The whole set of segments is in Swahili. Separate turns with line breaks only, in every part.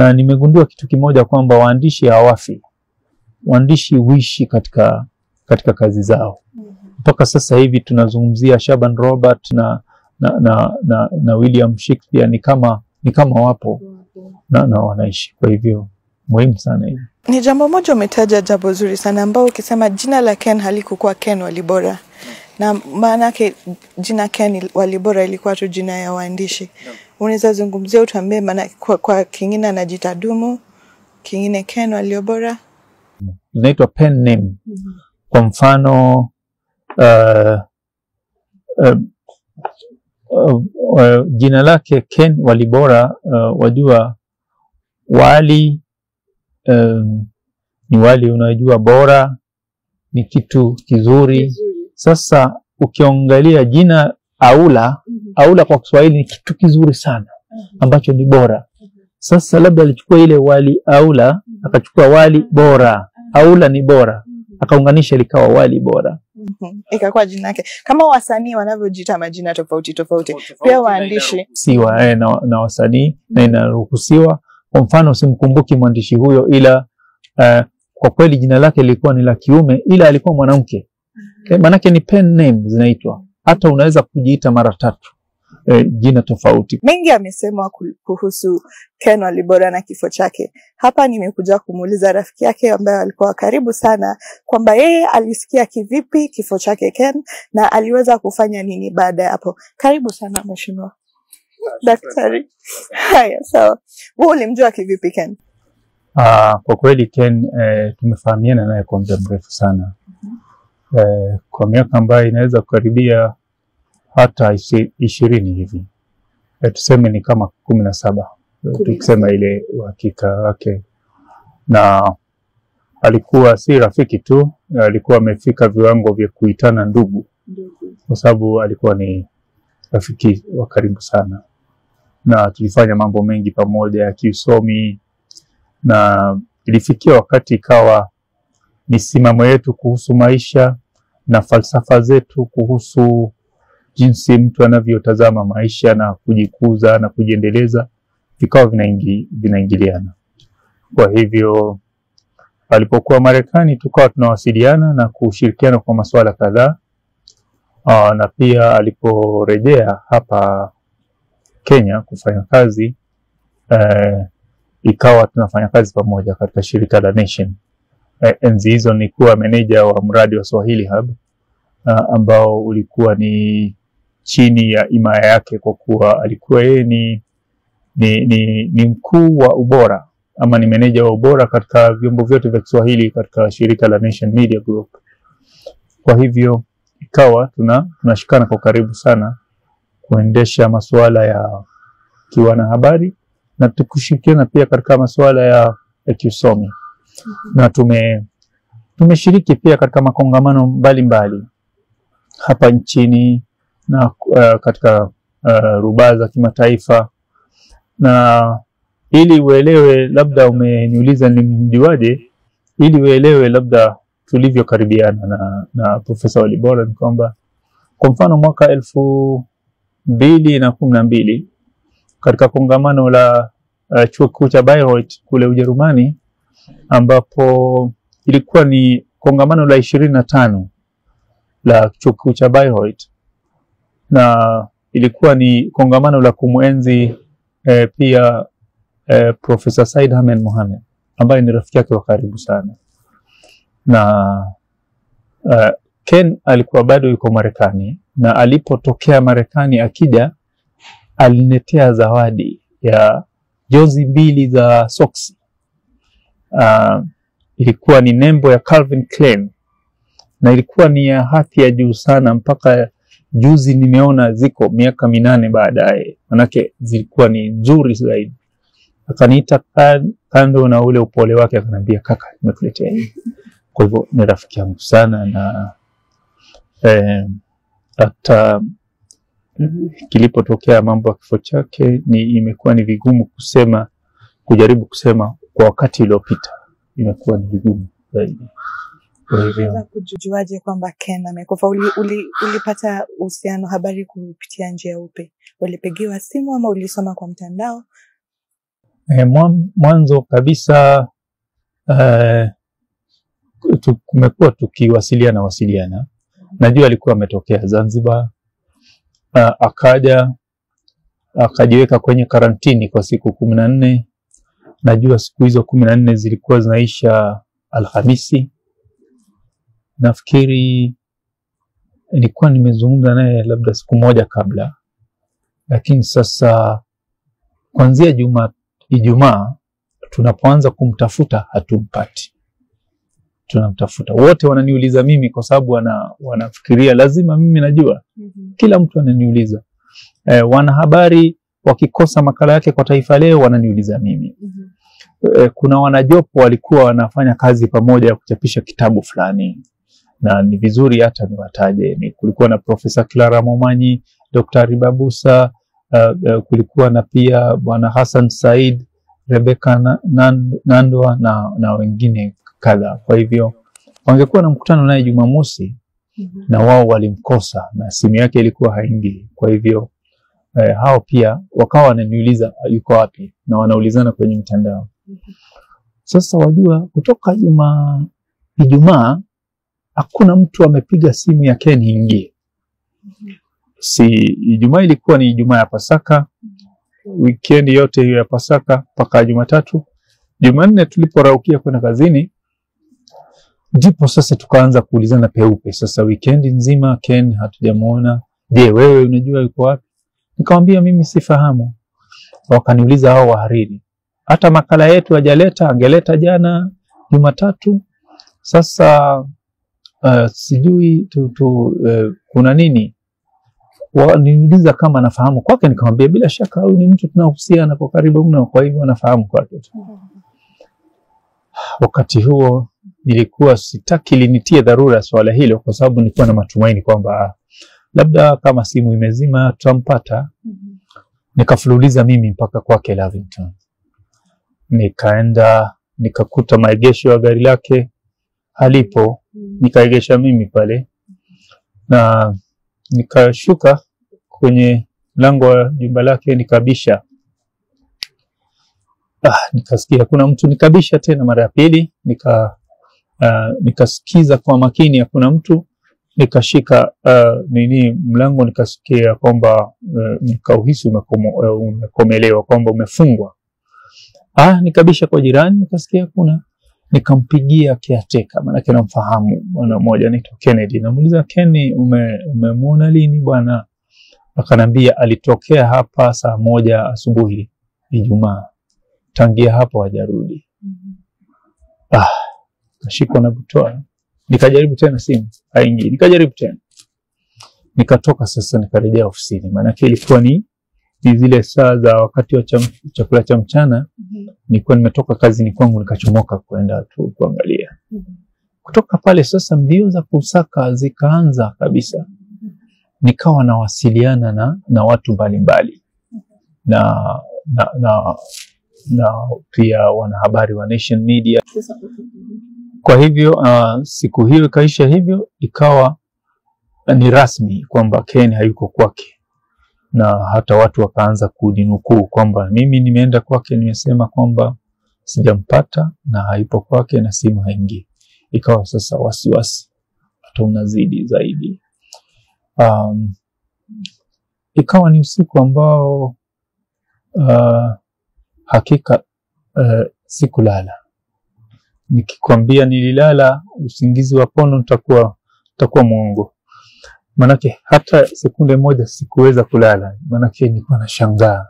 na nimegundua kitu kimoja kwamba waandishi hawafi, waandishi huishi katika, katika kazi zao. Mpaka sasa hivi tunazungumzia Shaban Robert na, na, na, na, na William Shakespeare ni kama, ni kama wapo na, na wanaishi. Kwa hivyo muhimu sana hivi.
Ni jambo moja umetaja jambo zuri sana ambao ukisema jina la Ken halikukuwa Ken Walibora na maana yake jina Ken Walibora ilikuwa tu jina ya waandishi. no. Unaweza zungumzia utuambie maana kwa, kwa kingine anajitadumu kingine Ken Walibora.
inaitwa pen name. Kwa mfano uh, uh, uh, uh, jina lake Ken Walibora uh, wajua wali um, ni wali unajua bora ni kitu kizuri, kizuri. Sasa ukiangalia jina Aula, Aula kwa Kiswahili ni kitu kizuri sana ambacho ni bora. Sasa labda alichukua ile wali Aula akachukua wali bora, Aula ni bora, akaunganisha likawa wali bora.
Mhm. Ikakuwa jina yake. Kama wasanii wanavyojiita majina tofauti tofauti, pia waandishi.
Siwa eh, na, na wasanii na inaruhusiwa. Kwa mfano simkumbuki mwandishi huyo, ila eh, kwa kweli jina lake lilikuwa ni la kiume, ila alikuwa mwanamke eh, maanake ni pen name zinaitwa. Hata unaweza kujiita mara tatu eh, jina tofauti.
mengi amesemwa kuhusu Ken Walibora na kifo chake. Hapa nimekuja kumuuliza rafiki yake ambaye alikuwa karibu sana kwamba yeye alisikia kivipi kifo chake Ken na aliweza kufanya nini baada ya hapo. Karibu sana mheshimiwa daktari. Haya, sawa. Wewe ulimjua kivipi Ken?
Ah, kwa kweli Ken eh, tumefahamiana naye kwa muda mrefu sana eh, kwa miaka ambayo inaweza kukaribia hata ishirini hivi. Eh, tuseme ni kama kumi na saba. Tukisema ile uhakika wake, na alikuwa si rafiki tu, alikuwa amefika viwango vya kuitana ndugu, kwa sababu alikuwa ni rafiki wa karibu sana, na tulifanya mambo mengi pamoja ya kiusomi. Na ilifikia wakati ikawa misimamo yetu kuhusu maisha na falsafa zetu kuhusu jinsi mtu anavyotazama maisha na kujikuza na kujiendeleza vikawa vinaingi, vinaingiliana. Kwa hivyo alipokuwa Marekani tukawa tunawasiliana na kushirikiana kwa masuala kadhaa. Aa, na pia aliporejea hapa Kenya kufanya kazi eh, ikawa tunafanya kazi pamoja katika shirika la Nation. Eh, enzi hizo nilikuwa meneja wa mradi wa Swahili Hub uh, ambao ulikuwa ni chini ya imaya yake kwa kuwa alikuwa yeye ni, ni, ni, ni mkuu wa ubora ama ni meneja wa ubora katika vyombo vyote vya Kiswahili katika shirika la Nation Media Group. Kwa hivyo ikawa tuna tunashikana kwa karibu sana kuendesha masuala ya kiwanahabari na tukushirikiana pia katika masuala ya, ya kiusomi na tume tumeshiriki pia katika makongamano mbalimbali mbali hapa nchini na uh, katika uh, rubaa za kimataifa. Na ili uelewe, labda umeniuliza nimjuaje, ili uelewe labda tulivyokaribiana na, na Profesa Walibora ni kwamba kwa mfano mwaka elfu mbili na kumi na mbili katika kongamano la uh, chuo kikuu cha Bayreuth kule Ujerumani ambapo ilikuwa ni kongamano la ishirini na tano la chuo kikuu cha Bayreuth na ilikuwa ni kongamano la kumwenzi eh, pia eh, Profesa Said Hamed Mohamed ambaye ni rafiki yake wa karibu sana na uh, Ken alikuwa bado yuko Marekani na alipotokea Marekani akija aliniletea zawadi ya jozi mbili za soksi. Uh, ilikuwa ni nembo ya Calvin Klein na ilikuwa ni ya hadhi ya juu sana, mpaka juzi nimeona ziko miaka minane baadaye, manake zilikuwa ni nzuri zaidi. Akaniita kando na ule upole wake, akaniambia kaka, nimekuletea hii. Kwa hivyo ni rafiki yangu sana na eh, hata kilipotokea mambo ya kifo chake ni imekuwa ni vigumu kusema kujaribu kusema kwa wakati uliopita imekuwa ni vigumu zaidi. Kwa
kujuaje kwamba Ken amekufa? Uli, uli, ulipata uhusiano habari kupitia njia upe? Ulipigiwa simu ama ulisoma kwa mtandao?
E, mwanzo kabisa e, tumekuwa tukiwasiliana wasiliana. Najua alikuwa ametokea Zanzibar, uh, akaja akajiweka kwenye karantini kwa siku kumi na nne. Najua siku hizo kumi na nne zilikuwa zinaisha Alhamisi. Nafikiri nilikuwa nimezungumza naye labda siku moja kabla, lakini sasa kuanzia juma Ijumaa tunapoanza kumtafuta hatumpati. Tunamtafuta wote, wananiuliza mimi kwa sababu wana, wanafikiria lazima mimi najua. mm -hmm. Kila mtu ananiuliza e, wanahabari wakikosa makala yake kwa Taifa Leo wananiuliza mimi e, kuna wanajopo walikuwa wanafanya kazi pamoja ya kuchapisha kitabu fulani na ni vizuri hata niwataje. Ni kulikuwa na Profesa Clara Momanyi, Dr. Ribabusa, uh, uh, kulikuwa na pia Bwana Hassan Said, Rebecca na, Nandwa na, na wengine kadhaa. Kwa hivyo wangekuwa na mkutano naye Jumamosi -hmm. na wao walimkosa na simu yake ilikuwa haingii. Kwa hivyo eh, hao pia wakawa wananiuliza yuko wapi, na wanaulizana kwenye mitandao. Sasa wajua, kutoka juma Ijumaa hakuna mtu amepiga simu ya Ken ingie. Si Ijumaa ilikuwa ni Ijumaa ya Pasaka, wikendi yote hiyo ya Pasaka mpaka Jumatatu. Jumanne tuliporaukia kwenda kazini, ndipo sasa tukaanza kuulizana peupe. Sasa wikendi nzima Ken hatujamuona. Je, wewe unajua yuko wapi? Nikamwambia mimi sifahamu. Wakaniuliza hao wahariri, hata makala yetu hajaleta, angeleta jana Jumatatu. Sasa Uh, sijui tu, tu, uh, kuna nini? Waliniuliza kama nafahamu kwake, nikamwambia bila shaka huyu ni mtu tunahusiana kwa karibu mno, kwa hivyo nafahamu kwake tu. Wakati huo nilikuwa sitaki linitie dharura swala hilo, kwa sababu nilikuwa na matumaini kwamba labda kama simu imezima tutampata. Nikafululiza mimi mpaka kwake Lavington, nikaenda nikakuta maegesho ya gari lake halipo. Nikaegesha mimi pale. Na nikashuka kwenye mlango wa jumba lake nikabisha. Ah, nikasikia kuna mtu, nikabisha tena mara ya pili, nika uh, nikasikiza kwa makini hakuna mtu, nikashika uh, nini mlango, nikasikia kwamba uh, nikauhisi uh, umekomelewa kwamba umefungwa. Ah, nikabisha kwa jirani, nikasikia kuna nikampigia kiateka, maanake namfahamu bwana mmoja anaitwa Kennedy. Namuuliza, Kenny, umemwona ume lini bwana? Akanambia alitokea hapa saa moja asubuhi Ijumaa, tangia hapo hajarudi. mm -hmm. Ah, kashikwa na butwaa. Nikajaribu tena simu haingii, nikajaribu tena, nikatoka sasa, nikarejea ofisini, maanake ilikuwa ni zile saa za wakati wa cham, chakula cha mchana mm -hmm. Nilikuwa nimetoka kazini kwangu nikachomoka kwenda tu kuangalia mm -hmm. Kutoka pale sasa mbio za kusaka zikaanza kabisa mm -hmm. Nikawa nawasiliana na, na watu mbalimbali na, na, na, na pia wanahabari wa Nation Media. Kwa hivyo uh, siku hiyo ikaisha hivyo, ikawa ni rasmi kwamba Ken hayuko kwake na hata watu wakaanza kuninukuu kwamba mimi nimeenda kwake, nimesema kwamba sijampata na haipo kwake na simu haingii. Ikawa sasa wasiwasi hata unazidi zaidi. Um, ikawa ni usiku ambao uh, hakika uh, sikulala. Nikikwambia nililala usingizi wa pono nitakuwa nitakuwa mwongo manake hata sekunde moja sikuweza kulala, manake nilikuwa nashangaa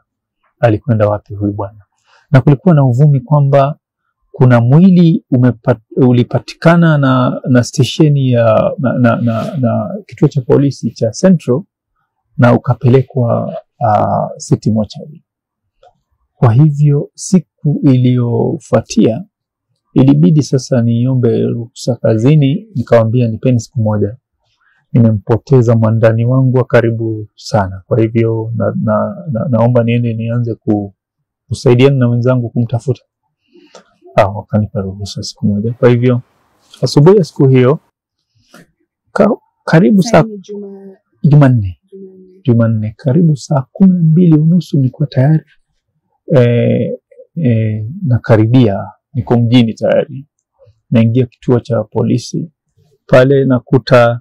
alikwenda wapi huyu bwana, na kulikuwa na uvumi kwamba kuna mwili umepat, ulipatikana na, na stesheni ya na, na, na, na kituo cha polisi cha Central na ukapelekwa uh, City Mortuary. Kwa hivyo siku iliyofuatia ilibidi sasa niombe ruhusa kazini, nikawambia nipeni siku moja nimempoteza mwandani wangu wa karibu sana, kwa hivyo na, na, na, naomba niende nianze ku, kusaidiana na wenzangu kumtafuta. Ah, wakanipa ruhusa siku moja. Kwa hivyo asubuhi ya siku hiyo ka, karibu saa Jumanne. Jumanne. Karibu saa kumi na mbili unusu nilikuwa tayari e, e, nakaribia, niko mjini tayari, naingia kituo cha polisi. Pale, nakuta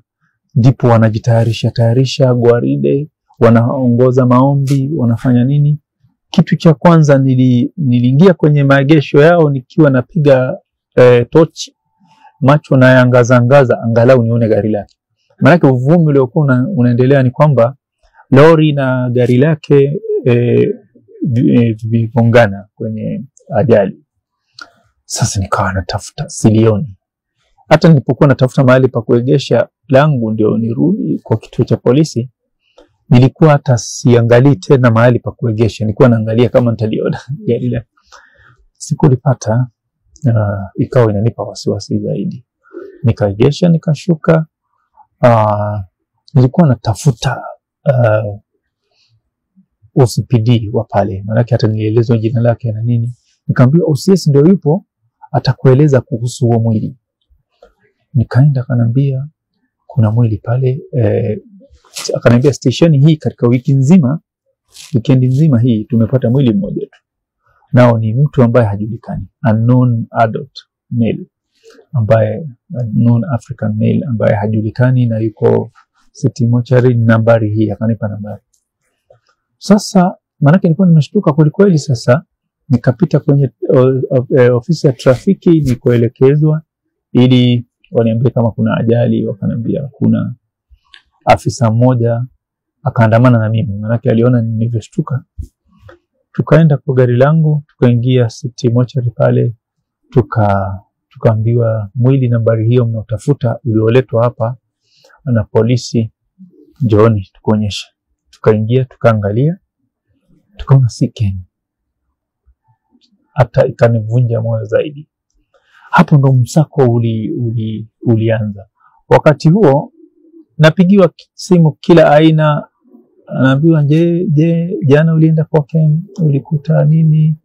ndipo wanajitayarisha tayarisha gwaride, wanaongoza maombi, wanafanya nini. Kitu cha kwanza nili, niliingia kwenye maegesho yao nikiwa napiga e, tochi macho nayangazangaza angalau nione gari lake, maanake uvumi uliokuwa una, unaendelea ni kwamba lori na gari lake vivigongana eh, kwenye ajali. Sasa nikawa natafuta silioni, hata nilipokuwa natafuta mahali pa kuegesha langu ndio nirudi kwa kituo cha polisi, nilikuwa hata siangalii tena mahali pa kuegesha, nilikuwa naangalia kama nitaliona gari la Sikulipata. Uh, ikawa inanipa wasiwasi zaidi, nikaegesha nikashuka. Uh, nilikuwa natafuta uh, OCPD wa pale, maanake hata nilielezwa jina lake na nini, nikaambiwa OCS ndio yupo atakueleza kuhusu huo mwili. Nikaenda akaniambia kuna mwili pale eh, akaniambia stesheni hii katika wiki nzima, wikendi nzima hii tumepata mwili mmoja tu nao ni mtu ambaye hajulikani, unknown adult male, ambaye unknown African male ambaye hajulikani na yuko City Mortuary, nambari hii, akanipa nambari. Sasa maanake nilikuwa nimeshtuka kwelikweli. Sasa nikapita kwenye ofisi ya trafiki nikoelekezwa ili waniambie kama kuna ajali. Wakaniambia kuna afisa mmoja akaandamana na mimi, maanake aliona nilivyoshtuka tukaenda kwa gari langu tukaingia City Mortuary pale, tuka tukaambiwa mwili nambari hiyo mnaotafuta ulioletwa hapa na polisi, njooni tukuonyesha. Tukaingia tukaangalia, tukaona si hata ikanivunja moyo zaidi. Hapo ndo msako uli, uli, ulianza. Wakati huo napigiwa simu kila aina anaambiwa je, je, jana ulienda kwake ulikuta nini?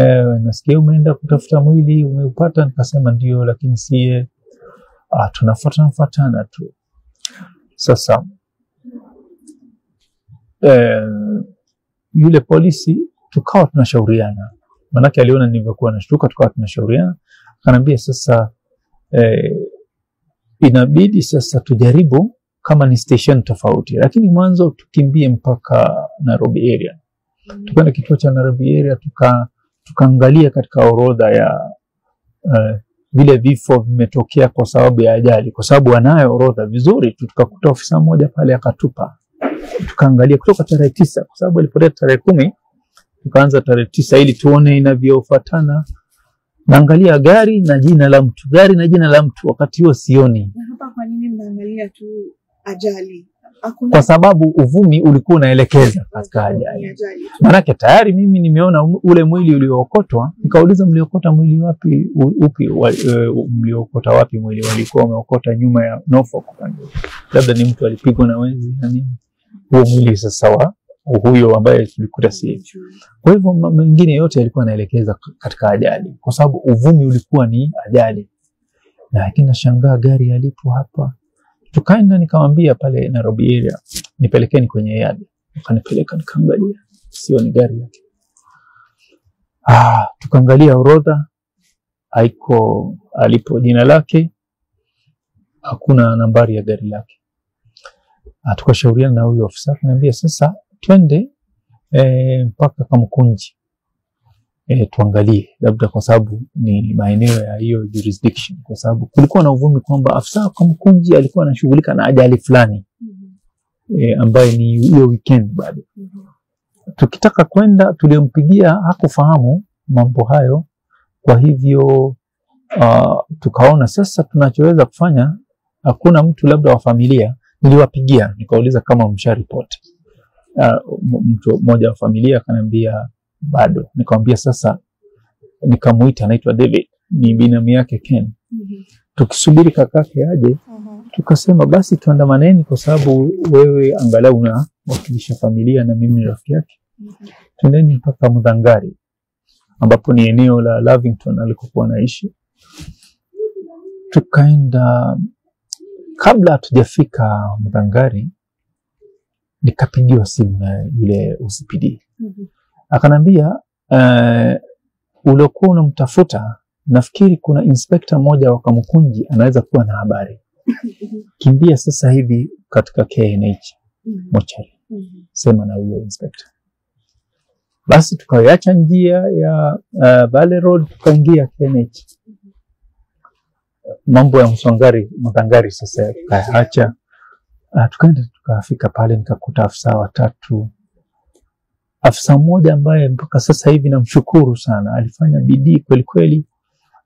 E, nasikia umeenda kutafuta mwili umeupata. Nikasema ndio, lakini sie tunafuatana fuatana tu. Sasa e, yule polisi tukawa tunashauriana, maanake aliona nilivyokuwa nashtuka, tukawa tunashauriana. Akaniambia sasa e, inabidi sasa tujaribu kama ni station tofauti, lakini mwanzo tukimbie mpaka Nairobi area. Tukaenda kituo cha Nairobi area tuka tukaangalia katika orodha ya uh, vile vifo vimetokea kwa sababu ya ajali, kwa sababu wanayo orodha vizuri tu. Tukakuta ofisa mmoja pale akatupa, tukaangalia kutoka tarehe tisa, kwa sababu alipotea tarehe kumi, tukaanza tarehe tisa ili tuone inavyofuatana. Naangalia gari na jina la mtu, gari na jina la mtu, wakati huo sioni.
Na hapa kwa nini mnaangalia tu ajali? Hakuna
kwa sababu uvumi ulikuwa unaelekeza katika ajali. Maanake tayari mimi nimeona um- ule mwili uliookotwa, nikauliza mliokota mwili wapi upi e, mliokota wapi mwili? Walikuwa wameokota nyuma ya Norfolk labda ni mtu alipigwa na wezi na nini. Huo mwili sasa wa huyo ambaye tulikuta si kwa hivyo mengine yote yalikuwa yanaelekeza katika ajali, kwa sababu uvumi ulikuwa ni ajali. Lakini nashangaa gari alipo hapa. Tukaenda nikamwambia pale Nairobi area, nipelekeni kwenye yadi. Akanipeleka nikaangalia, sio ni gari yake. Ah, tukaangalia orodha, haiko alipo jina lake, hakuna nambari ya gari lake. Ah, tukashauriana na huyo ofisa, akaniambia sasa twende e, mpaka Kamkunji e, tuangalie labda, kwa sababu ni maeneo ya hiyo jurisdiction, kwa sababu kulikuwa na uvumi kwamba afisa wa Kamkunji alikuwa anashughulika na ajali fulani e, ambaye ni hiyo weekend bado.
Mhm.
Tukitaka kwenda, tuliompigia hakufahamu mambo hayo, kwa hivyo uh, tukaona sasa tunachoweza kufanya, hakuna mtu labda wa familia. Niliwapigia nikauliza kama msharipoti uh, mtu mmoja wa familia akaniambia bado. Nikamwambia sasa, nikamuita, anaitwa David, ni binamu yake Ken.
mm -hmm.
Tukisubiri kakake aje,
Mhm.
tukasema basi tuandamaneni, kwa sababu wewe angalau unawakilisha familia na mimi ni rafiki yake.
mm
-hmm. Tuendeni mpaka Mudhangari ambapo ni eneo la Lavington alikokuwa anaishi. Tukaenda, kabla hatujafika Mudhangari nikapigiwa simu na yule OCPD
mm -hmm.
akanambia uh, uliokuwa unamtafuta, nafikiri kuna inspekta mmoja wa Kamukunji anaweza kuwa na habari. Kimbia sasa hivi katika KNH mochari, mm -hmm. sema na huyo inspekta. Basi tukaiacha njia ya uh, Valley Road tukaingia KNH. Mambo ya Msongari Mtangari sasa tukaacha, uh, tukaenda tukafika pale, nikakuta afisa watatu. Afisa mmoja ambaye mpaka sasa hivi namshukuru sana, alifanya bidii kweli kweli,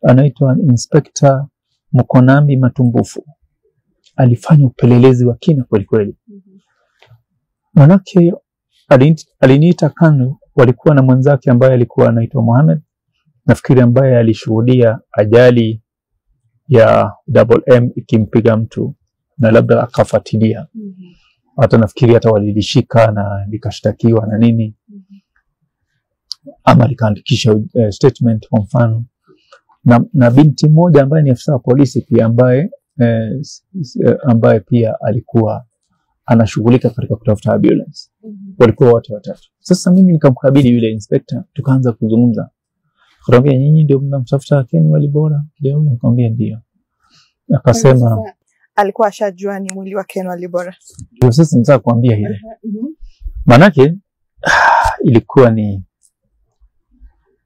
anaitwa Inspekta Mkonambi Matumbufu. Alifanya upelelezi wa kina kweli kweli, manake aliniita kando, walikuwa na mwenzake ambaye alikuwa anaitwa Mohamed, nafikiri ambaye alishuhudia ajali ya Double M ikimpiga mtu na labda akafuatilia hata nafikiri hata walilishika na likashtakiwa na nini ama likaandikisha uh, statement kwa mfano na, na binti mmoja ambaye ni afisa wa polisi pia ambaye eh, eh, ambaye pia alikuwa anashughulika katika kutafuta ambulance. Walikuwa wote watatu. Sasa mimi nikamkabidhi yule inspector, tukaanza kuzungumza. Akamwambia, nyinyi ndio mnamtafuta Ken Walibora? Ndio, nikamwambia ndio. Akasema
alikuwa ashajua ni mwili wa Ken Walibora.
ndio, sasa nataka kuambia hili. Maanake ilikuwa ni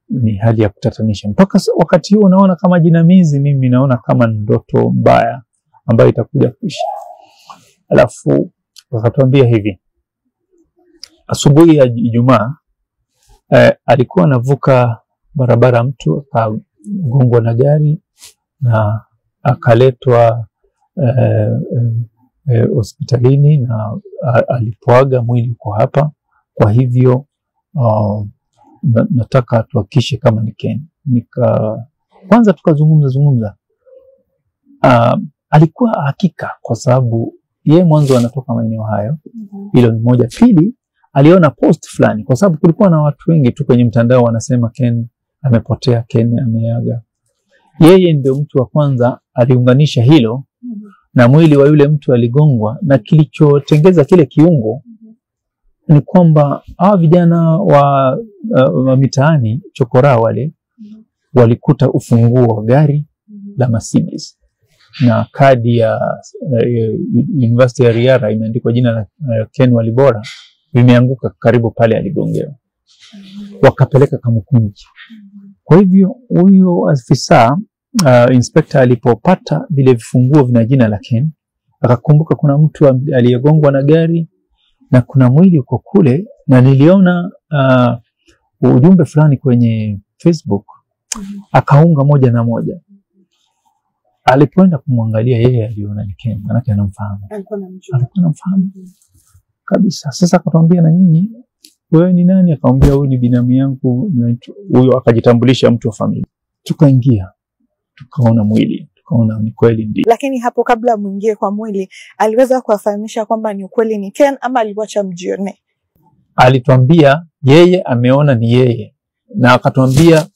ni hali ya kutatanisha. Mpaka wakati huo, naona kama jinamizi, mimi naona kama ndoto mbaya ambayo itakuja kuisha. Alafu wakatuambia hivi, asubuhi ya Ijumaa eh, alikuwa anavuka barabara, mtu akagongwa na gari na akaletwa eh, eh, uh, hospitalini na uh, alipoaga mwili uko hapa. Kwa hivyo uh, na, nataka tuhakikishe kama ni Ken. Nika kwanza tukazungumza zungumza, uh, alikuwa hakika kwa sababu yeye mwanzo anatoka maeneo hayo. Hilo ni moja. Pili, aliona post fulani, kwa sababu kulikuwa na watu wengi tu kwenye mtandao wanasema Ken amepotea, Ken ameaga. Yeye ndio mtu wa kwanza aliunganisha hilo na mwili wa yule mtu aligongwa, na kilichotengeza kile kiungo ni kwamba hawa vijana wa, uh, wa mitaani chokora wale walikuta ufunguo wa gari la Mercedes na kadi ya uh, University ya Riara imeandikwa jina la uh, Ken Walibora vimeanguka karibu pale aligongewa, wakapeleka Kamukunji. Kwa hivyo huyo afisa uh, inspekta alipopata vile vifunguo vina jina la Ken akakumbuka kuna mtu aliyegongwa na gari na kuna mwili uko kule, na niliona uh, ujumbe fulani kwenye Facebook, akaunga moja na moja. Alipoenda kumwangalia yeye aliona ni Ken, manake anamfahamu,
Alikuwa
anamfahamu kabisa. Sasa akatwambia na nyinyi, wewe ni nani? Akamwambia huyu ni binamu yangu, huyo akajitambulisha, mtu wa familia. Tukaingia tukaona mwili, tukaona ni kweli ndio
Lakini hapo kabla mwingie kwa mwili, aliweza kuwafahamisha kwamba ni ukweli ni Ken ama aliwacha mjione?
alitwambia yeye ameona ni yeye, na akatwambia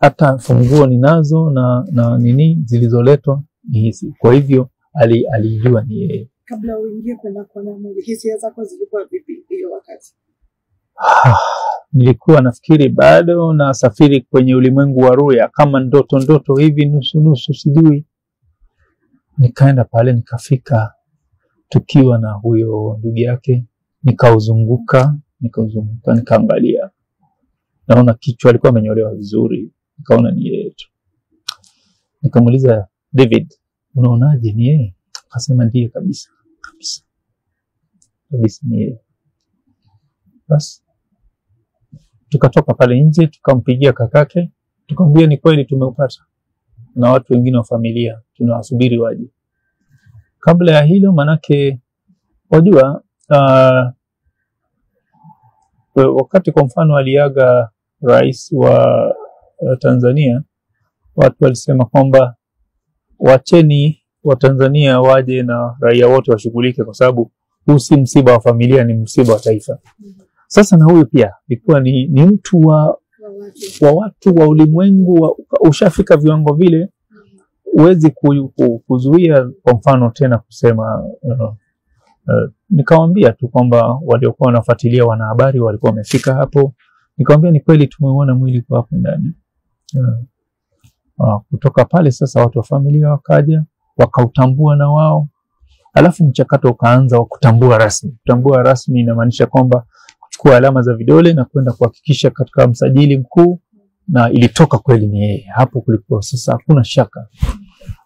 hata funguo ninazo na, na nini zilizoletwa ni hizi. Kwa hivyo ali, alijua ni yeye.
Kabla uingie kwenda kuona mwili, hisia zako zilikuwa vipi hiyo wakati?
Nilikuwa nafikiri bado nasafiri kwenye ulimwengu wa ruya kama ndoto ndoto hivi nusu nusu, sijui. Nikaenda pale nikafika tukiwa na huyo ndugu yake, nikauzunguka nikauzunguka, nikaangalia, naona kichwa alikuwa amenyolewa vizuri, nikaona ni yeye tu. Nikamuuliza David, unaonaje, ni yeye? Akasema ndiye kabisa kabisa kabisa, ni yeye. Basi tukatoka pale nje, tukampigia kakake, tukamwambia ni kweli tumeupata, na watu wengine wa familia tunawasubiri waje. Kabla ya hilo, manake wajua, uh, wakati kwa mfano aliaga rais wa Tanzania, watu walisema kwamba wacheni Watanzania waje na raia wote washughulike, kwa sababu huu si msiba wa familia, ni msiba wa taifa. Sasa na huyu pia ikuwa ni, ni mtu wa, wa watu wa ulimwengu wa, ushafika viwango vile, huwezi ku, ku, kuzuia kwa mfano tena kusema uh, uh, nikawambia tu kwamba waliokuwa wanafuatilia wanahabari walikuwa wamefika hapo, nikawambia ni kweli tumeuona mwili kwa hapo ndani. Uh, Uh, kutoka pale sasa watu wa familia wakaja wakautambua na wao, alafu mchakato ukaanza wa kutambua rasmi. Kutambua rasmi inamaanisha kwamba kuchukua alama za vidole na kwenda kuhakikisha katika msajili mkuu, na ilitoka kweli ni yeye. Hapo kulikuwa sasa hakuna shaka.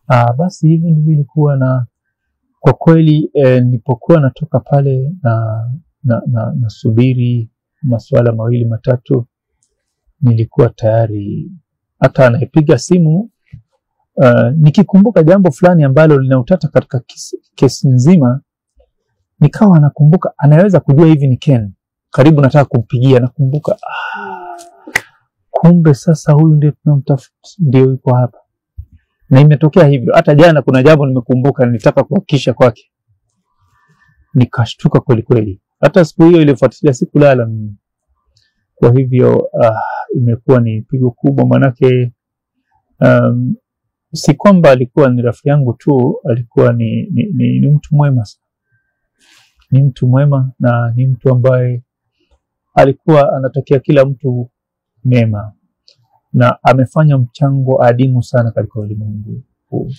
Aa, basi hivi ndivyo ilikuwa, na kwa kweli eh, nilipokuwa natoka pale na na, na, nasubiri masuala mawili matatu, nilikuwa tayari hata anayepiga simu uh, nikikumbuka jambo fulani ambalo lina utata katika kesi nzima, nikawa nakumbuka anaweza kujua hivi ni Ken, karibu nataka kumpigia, nakumbuka ah, kumbe sasa huyu ndio tunamtafuta, ndio yuko hapa, na imetokea hivyo. Hata jana kuna jambo nimekumbuka, nilitaka kuhakikisha kwake, nikashtuka kweli kweli. Hata siku hiyo ilifuatilia, sikulala mimi. Kwa hivyo uh, imekuwa ni pigo kubwa, manake um, si kwamba alikuwa ni rafiki yangu tu, alikuwa ni, ni, ni, ni mtu mwema sana, ni mtu mwema na ni mtu ambaye alikuwa anatakia kila mtu mema na amefanya mchango adimu sana katika ulimwengu huu,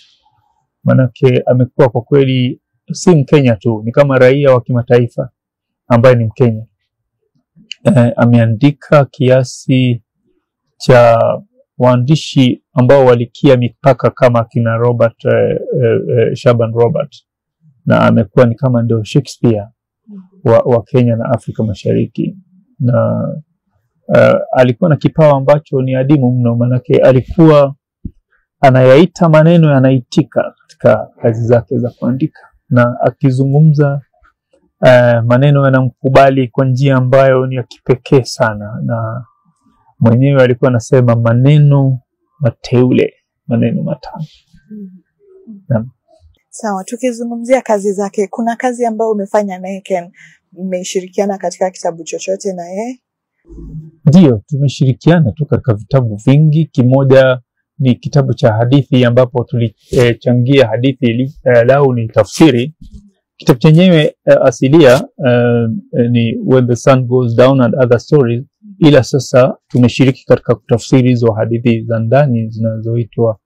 manake amekuwa kwa kweli si Mkenya tu, ni kama raia wa kimataifa ambaye ni Mkenya. Eh, ameandika kiasi cha waandishi ambao walikia mipaka kama kina Robert eh, eh, Shaban Robert, na amekuwa ni kama ndio Shakespeare wa, wa Kenya na Afrika Mashariki, na uh, alikuwa na kipawa ambacho ni adimu mno, manake alikuwa anayaita maneno yanaitika katika kazi zake za kuandika, na akizungumza Uh, maneno yanamkubali kwa njia ambayo ni ya kipekee sana, na mwenyewe alikuwa anasema maneno mateule, maneno matamu.
Sawa, tukizungumzia kazi zake, kuna kazi ambayo umefanya naye Ken, mmeshirikiana katika kitabu chochote na yeye?
Ndiyo, tumeshirikiana tu katika vitabu vingi. Kimoja ni kitabu cha hadithi ambapo tulichangia e, hadithi ili e, lau ni tafsiri Kitabu chenyewe uh, asilia uh, ni When the Sun Goes Down and Other Stories, ila sasa tumeshiriki katika kutafsiri hizo hadithi za ndani zinazoitwa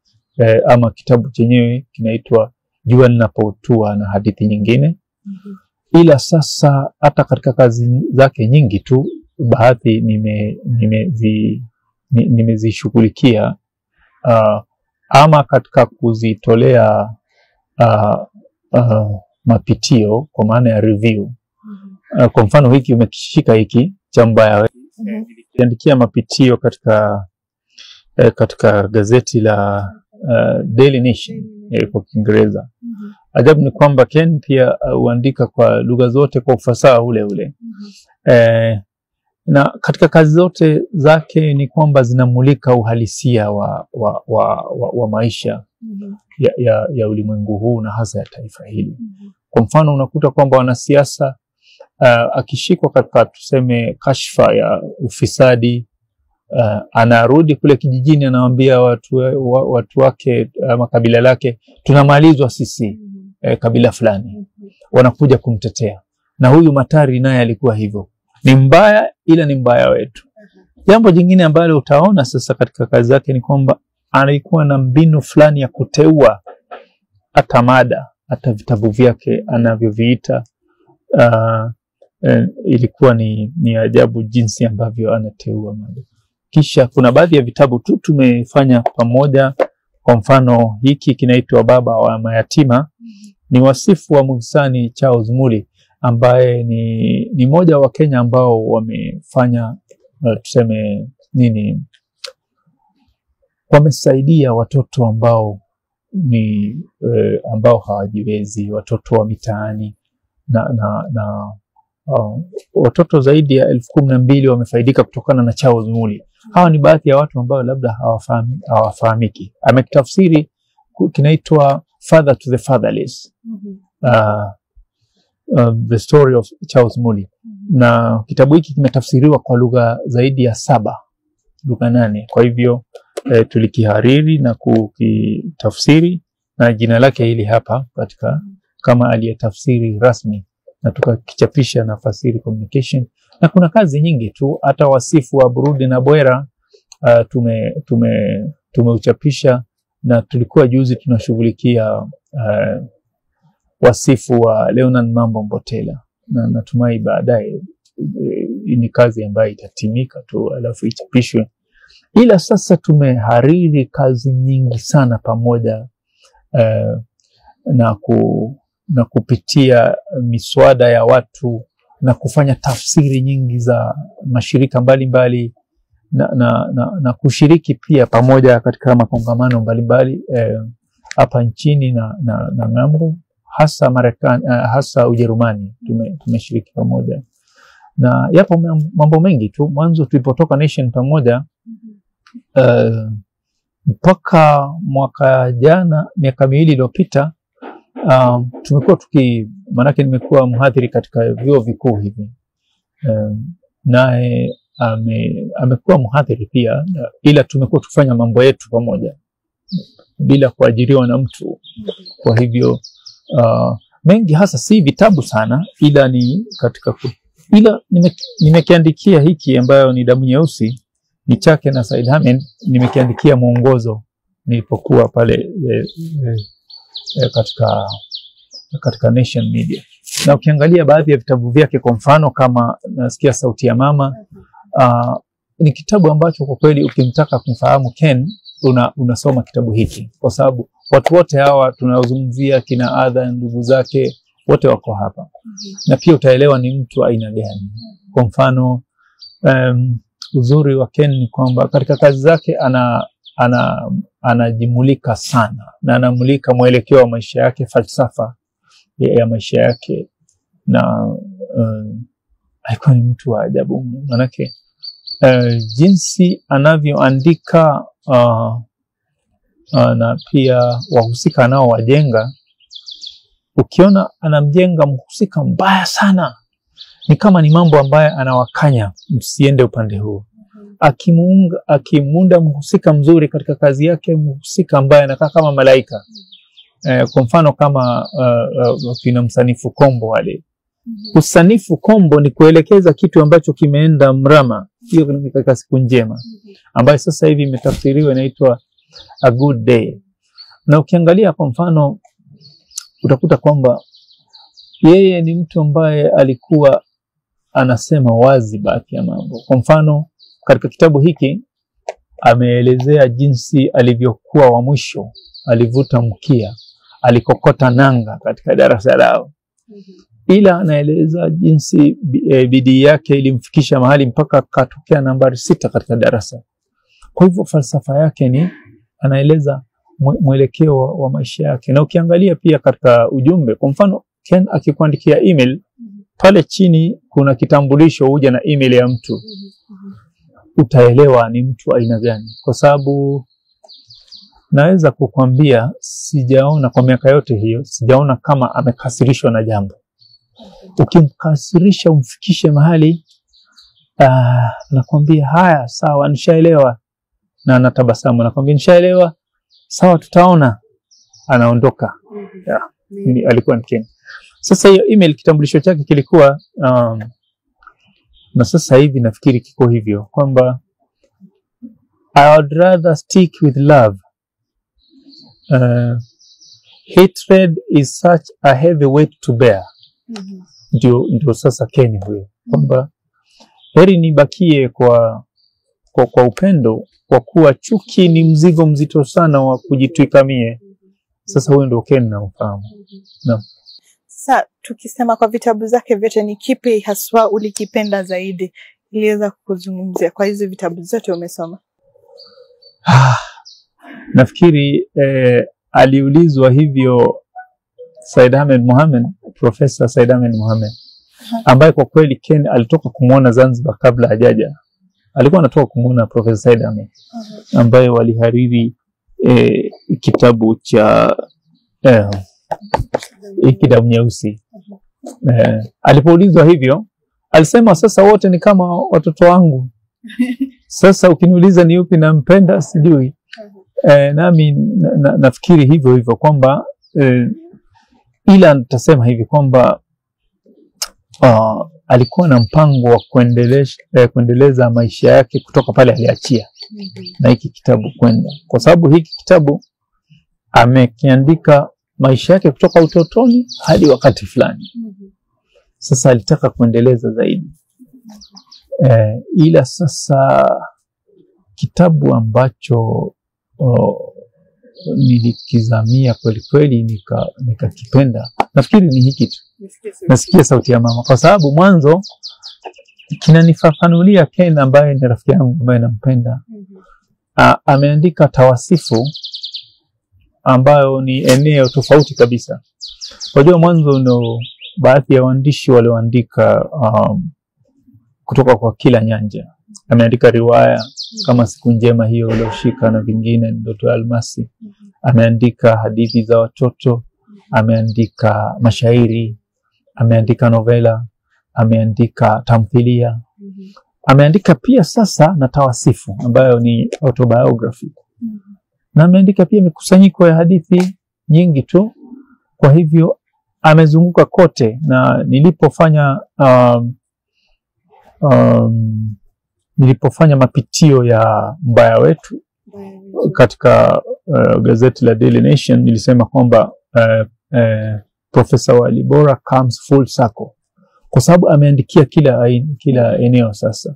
e, ama kitabu chenyewe kinaitwa Jua Linapotua na hadithi nyingine mm -hmm. Ila sasa hata katika kazi zake nyingi tu baadhi nimezishughulikia nime nime uh, ama katika kuzitolea uh, uh, mapitio kwa maana ya review. Uh, kwa mfano hiki umekishika hiki cha mbaya nilikiandikia mm -hmm. mapitio katika eh, katika gazeti la uh, Daily Nation kwa Kiingereza. mm -hmm. Ajabu ni kwamba Ken pia huandika uh, kwa lugha zote kwa ufasaha ule ule. mm -hmm. eh, na katika kazi zote zake ni kwamba zinamulika uhalisia wa, wa, wa, wa, wa maisha mm -hmm. ya, ya, ya ulimwengu huu na hasa ya taifa hili. mm -hmm. Kwa mfano unakuta kwamba wanasiasa uh, akishikwa katika tuseme kashfa ya ufisadi uh, anarudi kule kijijini, anawambia watu, wa, watu wake ama kabila lake tunamalizwa sisi mm -hmm. Eh, kabila fulani wanakuja kumtetea, na huyu Matari naye alikuwa hivyo ni mbaya ila ni mbaya wetu. Jambo jingine ambalo utaona sasa katika kazi zake ni kwamba alikuwa na mbinu fulani ya kuteua hata mada, hata vitabu vyake anavyoviita. Uh, eh, ilikuwa ni, ni ajabu jinsi ambavyo anateua mada. Kisha kuna baadhi ya vitabu tu tumefanya pamoja. Kwa mfano hiki kinaitwa Baba wa Mayatima, ni wasifu wa Muhsani Charles Muli ambaye ni, ni mmoja wa Kenya ambao wamefanya uh, tuseme nini, wamesaidia watoto ambao ni eh, ambao hawajiwezi, watoto wa mitaani na, na, na uh, watoto zaidi ya elfu kumi na mbili wamefaidika kutokana na Charles Muli. Hawa ni baadhi ya watu ambao labda hawafahamiki, hawafahamiki. ametafsiri kinaitwa Father to the Fatherless. mm -hmm. uh, Uh, the story of Charles Muli mm -hmm. Na kitabu hiki kimetafsiriwa kwa lugha zaidi ya saba, lugha nane. Kwa hivyo eh, tulikihariri na kukitafsiri na jina lake hili hapa katika kama aliyetafsiri rasmi, na tukakichapisha na Fasiri Communication, na kuna kazi nyingi tu, hata wasifu wa Burudi na Bwera uh, tume tume tumeuchapisha na tulikuwa juzi tunashughulikia uh, wasifu wa Leonard Mambo Mbotela. Na natumai baadaye eh, ni kazi ambayo itatimika tu alafu ichapishwe, ila sasa tumehariri kazi nyingi sana pamoja uh, na, ku, na kupitia miswada ya watu na kufanya tafsiri nyingi za mashirika mbalimbali na, na, na, na kushiriki pia pamoja katika makongamano mbalimbali hapa eh, nchini na, na, na ng'ambo hasa Marekani, eh, hasa Ujerumani tumeshiriki tume, pamoja na yapo mambo mengi tu. Mwanzo tulipotoka Nation pamoja uh, mpaka mwaka jana, miaka miwili iliyopita uh, tumekuwa tuki, maanake nimekuwa mhadhiri katika vyuo vikuu hivi uh, naye ame, amekuwa mhadhiri pia, ila tumekuwa tukifanya mambo yetu pamoja bila kuajiriwa na mtu. Kwa hivyo uh, mengi hasa si vitabu sana, ila ni katika ku, ila nimekiandikia nime, hiki ambayo ni damu nyeusi ni chake na Said Hamed, nimekiandikia mwongozo nilipokuwa pale e, e, e, katika katika Nation Media, na ukiangalia baadhi ya vitabu vyake, kwa mfano kama nasikia sauti ya mama uh, ni kitabu ambacho kwa kweli ukimtaka kumfahamu Ken una, unasoma kitabu hiki kwa sababu watu wote hawa tunaozungumzia kina adha ndugu zake wote wako hapa mm -hmm. na pia utaelewa ni mtu aina gani. Kwa mfano um, uzuri wa Ken ni kwamba katika kazi zake ana ana anajimulika sana na anamulika mwelekeo wa maisha yake, falsafa ya, ya maisha yake, na um, alikuwa ni mtu wa ajabu manake uh, jinsi anavyoandika uh, uh, na pia wahusika nao wajenga, ukiona anamjenga mhusika mbaya sana, ni kama ni mambo ambayo anawakanya msiende upande huo. Akimuunga, akimunda mhusika mzuri katika kazi yake, mhusika ambaye anakaa kama malaika. Eh, kwa mfano kama uh, uh, kina msanifu Kombo wale Usanifu Kombo ni kuelekeza kitu ambacho kimeenda mrama, hiyo katika siku njema, ambayo sasa hivi imetafsiriwa inaitwa a good day. Na ukiangalia kwa mfano, utakuta kwamba yeye ni mtu ambaye alikuwa anasema wazi baadhi ya mambo. Kwa mfano, katika kitabu hiki ameelezea jinsi alivyokuwa wa mwisho, alivuta mkia, alikokota nanga katika darasa lao ila anaeleza jinsi e, bidii yake ilimfikisha mahali mpaka akatokea nambari sita katika darasa. Kwa hivyo falsafa yake ni anaeleza mwelekeo wa maisha yake, na ukiangalia pia katika ujumbe, kwa mfano Ken akikuandikia email pale chini kuna kitambulisho huja na email ya mtu, utaelewa ni mtu aina gani, kwa sababu naweza kukwambia sijaona kwa miaka yote hiyo, sijaona kama amekasirishwa na jambo ukimkasirisha umfikishe mahali anakwambia nakwambia haya sawa, nishaelewa, na anatabasamu, nakwambia nishaelewa, sawa, tutaona, anaondoka. yeah. Ni, alikuwa ni Kenya. Sasa hiyo email kitambulisho chake kilikuwa um, na sasa hivi nafikiri kiko hivyo kwamba I would rather stick with love uh, hatred is such a heavy weight to bear ndio mm -hmm. Ndio sasa Keni huyo kwamba heri nibakie kwa, kwa, kwa upendo kwa kuwa chuki ni mzigo mzito sana wa kujitwika mie. Sasa huyo ndio Keni namfahamu. Naam.
Sasa tukisema kwa vitabu zake vyote, ni kipi haswa ulikipenda zaidi iliweza kuzungumzia kwa hizi vitabu zote umesoma?
Nafikiri eh, aliulizwa hivyo Said Ahmed Mohamed, Profesa Said Ahmed Mohamed ambaye kwa kweli Ken alitoka kumwona Zanzibar kabla hajaja. Alikuwa anatoka kumwona Profesa Said Ahmed ambaye walihariri eh, kitabu cha eh, hiki damu nyeusi. Eh, alipoulizwa hivyo alisema, sasa wote ni kama watoto wangu. Sasa ukiniuliza ni yupi nampenda sijui. Eh, nami na, na, nafikiri hivyo hivyo kwamba eh, ila nitasema hivi kwamba uh, alikuwa na mpango wa kuendeleza, eh, kuendeleza maisha yake kutoka pale aliachia. mm -hmm. na hiki kitabu kwenda, kwa sababu hiki kitabu amekiandika maisha yake kutoka utotoni hadi wakati fulani. Sasa alitaka kuendeleza zaidi eh, ila sasa kitabu ambacho oh, nilikizamia kwelikweli, kweli nika nikakipenda, nafikiri ni hiki tu, nasikia sauti. Ya mama, kwa sababu mwanzo kinanifafanulia Ken ambaye ni rafiki yangu ambaye nampenda. Mm A, ameandika tawasifu ambayo ni eneo tofauti kabisa. Wajua, mwanzo ndo baadhi ya waandishi walioandika um, kutoka kwa kila nyanja. Ameandika riwaya kama Siku Njema hiyo ulioshika na vingine, Ndoto ya Almasi. Ameandika hadithi za watoto, ameandika mashairi, ameandika novela, ameandika tamthilia, ameandika pia sasa na tawasifu ambayo ni autobiography na ameandika pia mikusanyiko ya hadithi nyingi tu. Kwa hivyo amezunguka kote, na nilipofanya um, um, nilipofanya mapitio ya mbaya wetu katika uh, gazeti la Daily Nation nilisema kwamba uh, uh, Profesa Walibora comes full circle, kwa sababu ameandikia kila aina, kila eneo sasa,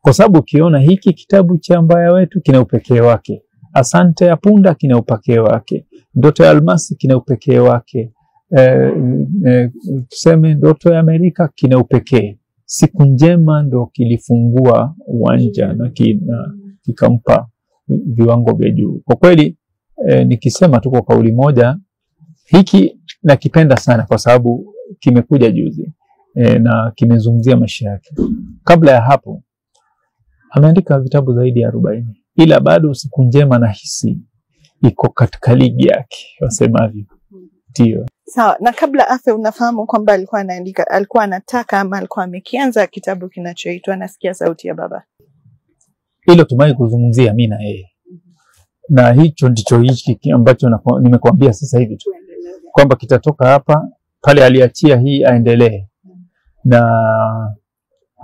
kwa sababu ukiona hiki kitabu cha mbaya wetu kina upekee wake. Asante ya Punda kina upekee wake, Ndoto ya Almasi kina upekee wake, eh, eh, tuseme Ndoto ya Amerika kina upekee. Siku Njema ndo kilifungua uwanja na kikampa viwango vya juu kwa kweli. e, nikisema tu kwa kauli moja, hiki nakipenda sana kwa sababu kimekuja juzi e, na kimezungumzia maisha yake. Kabla ya hapo ameandika vitabu zaidi ya arobaini ila bado Siku Njema nahisi iko katika ligi yake wasemavyo. Ndio
Sawa. Na kabla afe, unafahamu kwamba alikuwa anaandika, alikuwa anataka ama alikuwa amekianza kitabu kinachoitwa Nasikia Sauti ya Baba.
hilo tumai kuzungumzia mi na yeye, na hicho ndicho hiki ambacho nimekuambia sasa hivi tu kwamba kitatoka hapa pale, aliachia hii aendelee na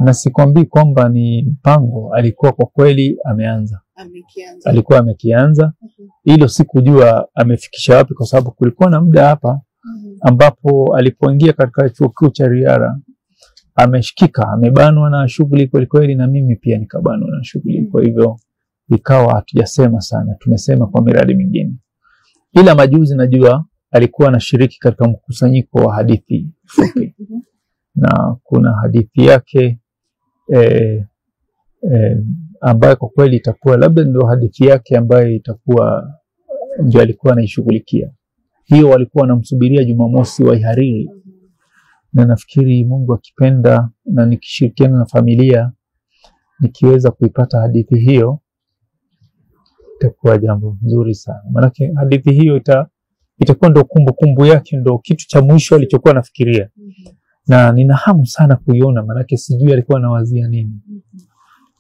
na sikwambii kwamba ni mpango, alikuwa kwa kweli ameanza
Amekianza.
alikuwa amekianza. Hilo sikujua amefikisha wapi, kwa sababu kulikuwa na muda hapa ambapo alipoingia katika chuo kikuu cha Riara ameshikika, amebanwa na shughuli kwelikweli, na mimi pia nikabanwa na shughuli. Kwa hivyo ikawa hatujasema sana, tumesema kwa miradi mingine, ila majuzi najua alikuwa anashiriki katika mkusanyiko wa hadithi fupi na kuna hadithi yake eh, eh, ambayo kwa kweli itakuwa labda ndio hadithi yake ambayo itakuwa ndio alikuwa anaishughulikia. Hiyo walikuwa wanamsubiria Jumamosi waihariri, na nafikiri Mungu akipenda na nikishirikiana na familia nikiweza kuipata hadithi hiyo itakuwa jambo nzuri sana, maanake hadithi hiyo ita, itakuwa ndo kumbukumbu yake, ndo kitu cha mwisho alichokuwa nafikiria, na nina hamu sana kuiona, maanake sijui alikuwa anawazia nini,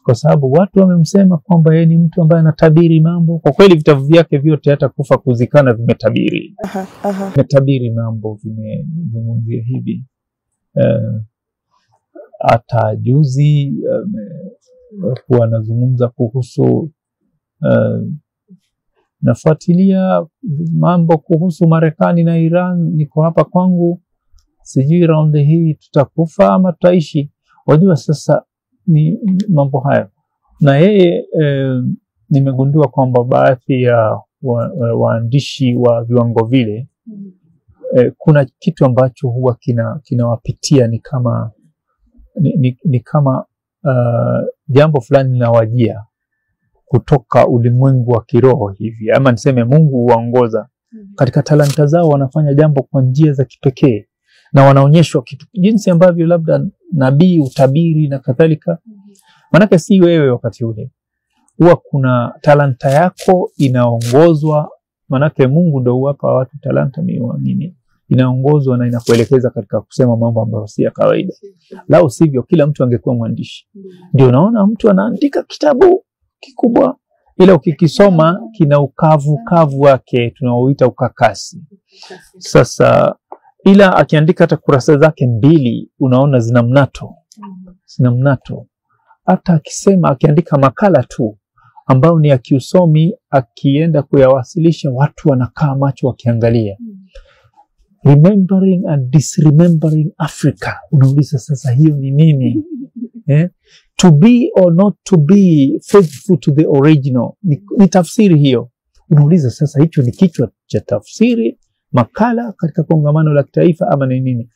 kwa sababu watu wamemsema kwamba yeye ni mtu ambaye anatabiri mambo. Kwa kweli vitabu vyake vyote hata kufa kuzikana vimetabiri,
Aha, aha.
vimetabiri mambo, vimezungumzia hivi. hata uh, juzi amekuwa anazungumza kuhusu uh, nafuatilia mambo kuhusu Marekani na Iran, niko hapa kwangu sijui raundi hii tutakufa ama tutaishi. Wajua, sasa ni mambo hayo, na yeye e, nimegundua kwamba baadhi ya wa- wa- waandishi wa viwango vile e, kuna kitu ambacho huwa kinawapitia kina ni kama ni, ni, ni kama uh, jambo fulani linawajia kutoka ulimwengu wa kiroho hivi, ama niseme Mungu huwaongoza. Katika talanta zao, wanafanya jambo kwa njia za kipekee na wanaonyeshwa kitu jinsi ambavyo labda nabii utabiri na kadhalika. Maanake si wewe wakati ule, huwa kuna talanta yako inaongozwa, maanake Mungu ndo huwapa watu talanta, ni uamini, inaongozwa na inakuelekeza katika kusema mambo ambayo si ya kawaida. Lau sivyo, kila mtu angekuwa mwandishi. Ndio naona mtu anaandika kitabu kikubwa, ila ukikisoma kina ukavu kavu wake tunaoita ukakasi. Sasa ila akiandika hata kurasa zake mbili unaona zina mnato, zina mnato. Hata akisema akiandika makala tu ambayo ni ya kiusomi, akienda kuyawasilisha watu wanakaa macho wakiangalia. Remembering and disremembering Africa, unauliza sasa hiyo ni nini? eh? To be or not to be faithful to the original ni, ni tafsiri hiyo. Unauliza sasa hicho ni kichwa cha tafsiri makala katika kongamano la kitaifa ama ni nini?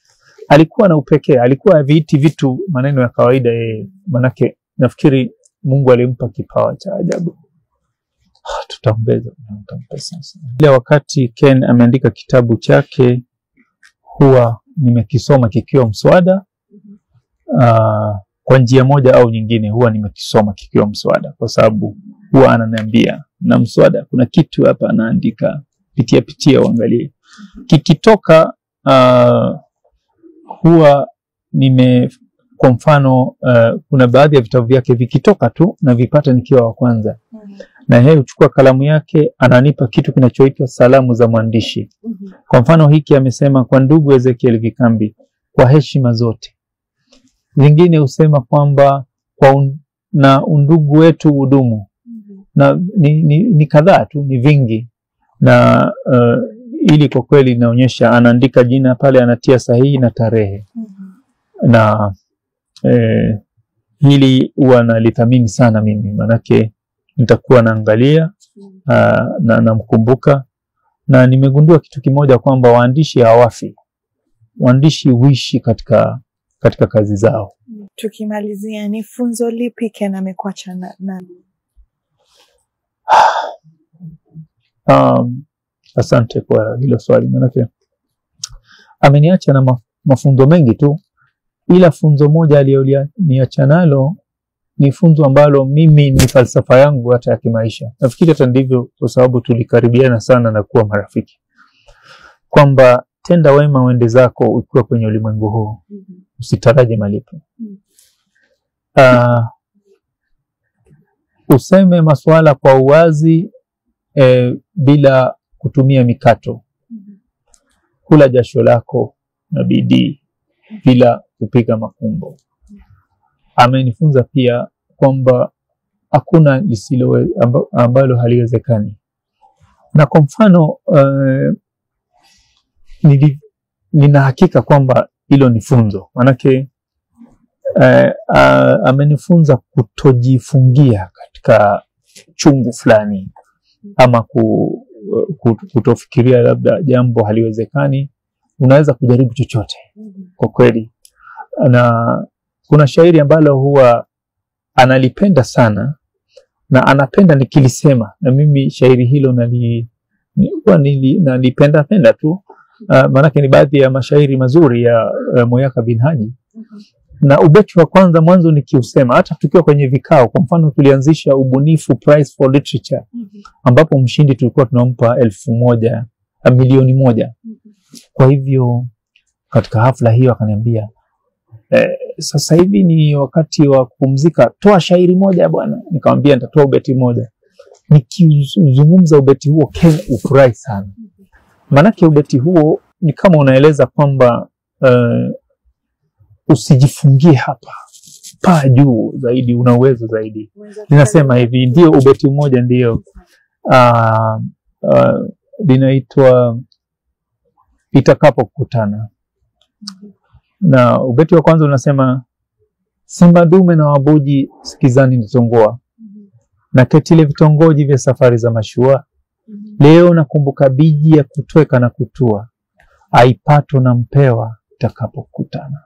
Alikuwa na upekee, alikuwa haviiti vitu maneno ya kawaida yeye, manake nafikiri Mungu alimpa kipawa cha ajabu. Oh. Ile wakati Ken ameandika kitabu chake, huwa nimekisoma kikiwa mswada uh, kwa njia moja au nyingine, huwa nimekisoma kikiwa mswada, kwa sababu huwa ananiambia na mswada, kuna kitu hapa anaandika, pitia pitia, uangalie. Kikitoka uh, huwa nime kwa mfano uh, kuna baadhi ya vitabu vyake vikitoka tu na vipata nikiwa wa kwanza, mm -hmm. na yeye huchukua kalamu yake ananipa kitu kinachoitwa salamu za mwandishi. mm -hmm. Kwa mfano hiki amesema, kwa ndugu Ezekiel Vikambi, kwa heshima zote. Vingine husema kwamba kwa un, na undugu wetu udumu, mm -hmm. na ni, ni, ni kadhaa tu, ni vingi na uh, ili kwa kweli inaonyesha, anaandika jina pale, anatia sahihi na tarehe. Na eh, hili huwa nalithamini sana mimi, manake nitakuwa naangalia uh, na namkumbuka, na nimegundua kitu kimoja kwamba waandishi hawafi, waandishi huishi katika, katika kazi zao.
Tukimalizia, ni funzo lipi Ken amekuacha na, na?
Um, asante kwa hilo swali, manake ameniacha na ma- mafunzo mengi tu, ila funzo moja aliyoniacha nalo ni funzo ambalo mimi ni falsafa yangu hata ya kimaisha. Nafikiri hata ndivyo, kwa sababu tulikaribiana sana na kuwa marafiki, kwamba tenda wema uende zako ukiwa kwenye ulimwengu huu, usitaraje malipo. Uh, useme masuala kwa uwazi eh, bila kutumia mikato. Kula jasho lako na bidii bila kupiga makumbo. Amenifunza pia kwamba hakuna lisilo ambalo haliwezekani, na kwa mfano uh, nina hakika kwamba hilo ni funzo, manake uh, amenifunza kutojifungia katika chungu fulani ama ku, kutofikiria labda jambo haliwezekani. Unaweza kujaribu chochote. Kwa kweli, na kuna shairi ambalo huwa analipenda sana na anapenda nikilisema, na mimi shairi hilo nali huwa nalipenda penda tu. Uh, maanake ni baadhi ya mashairi mazuri ya uh, Moyaka bin Haji na ubeti wa kwanza mwanzo nikiusema, hata tukiwa kwenye vikao, kwa mfano tulianzisha ubunifu prize for literature ambapo mshindi tulikuwa tunampa elfu moja milioni moja. Kwa hivyo katika hafla hiyo akaniambia eh, sasa hivi ni wakati wa kupumzika, toa shairi moja bwana. Nikamwambia nitatoa ubeti moja. Nikizungumza ubeti huo, Ken ufurahi sana, maanake ubeti huo ni kama unaeleza kwamba eh, usijifungie hapa, paa juu zaidi, una uwezo zaidi. Linasema hivi, ndio ubeti mmoja ndio. Uh, uh, linaitwa itakapokutana, na ubeti wa kwanza unasema simba dume na wabuji sikizani nizongoa na ketile vitongoji vya safari za mashua. Leo nakumbuka biji ya kutweka na kutua. Aipato na mpewa itakapokutana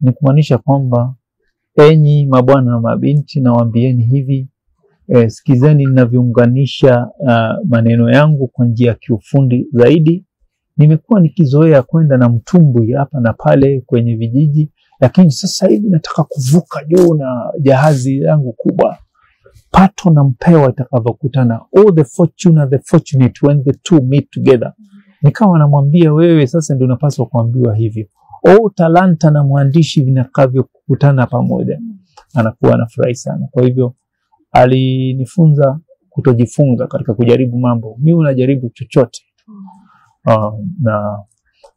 ni kumaanisha kwamba enyi mabwana na mabinti nawaambieni hivi e, sikizeni ninavyounganisha uh, maneno yangu kwa njia ya kiufundi zaidi. Nimekuwa nikizoea kwenda na mtumbwi hapa na pale kwenye vijiji lakini sasa hivi nataka kuvuka juu na jahazi yangu kubwa. Pato na mpewa itakavyokutana all the fortune and the fortunate when the two meet together. Nikawa namwambia wewe sasa ndio unapaswa kuambiwa hivyo all talanta na mwandishi vinakavyokutana pamoja. Anakuwa anafurahi sana. Kwa hivyo alinifunza kutojifunga katika kujaribu mambo. Mi unajaribu chochote. Um, na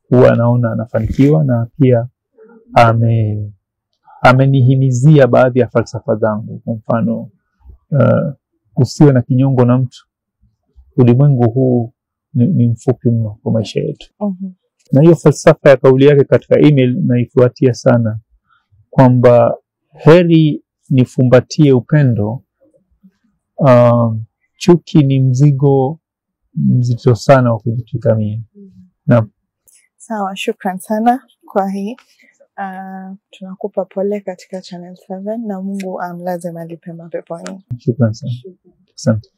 huwa anaona anafanikiwa na pia ame amenihimizia baadhi ya falsafa zangu. Kwa mfano uh, usiwe na kinyongo na mtu. Ulimwengu huu ni, ni mfupi mno kwa maisha yetu,
Mhm.
Na hiyo falsafa ya kauli yake katika email naifuatia sana, kwamba heri nifumbatie upendo. uh, chuki ni mzigo mzito sana wa kujitukamia na
Sawa, shukran sana kwa hii. Uh, tunakupa pole katika Channel 7 na Mungu amlaze mahali pema peponi.
Shukran sana, asante.